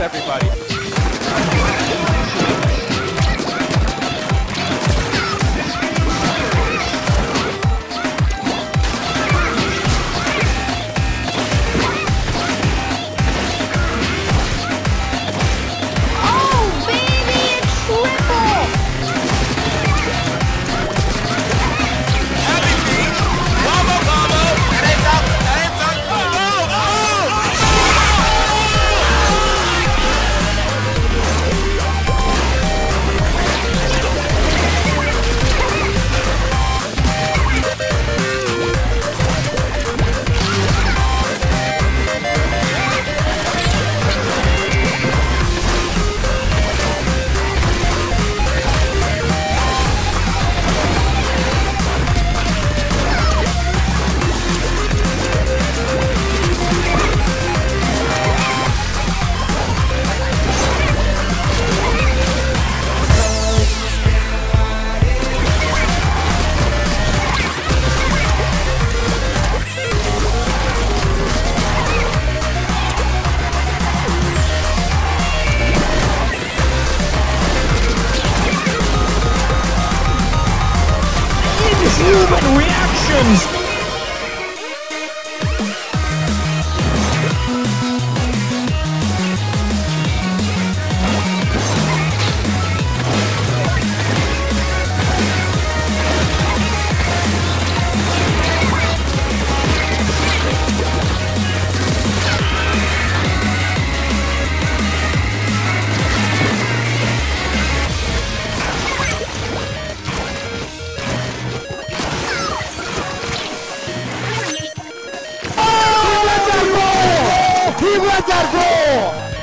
Everybody. Inhuman reactions! Guajardo!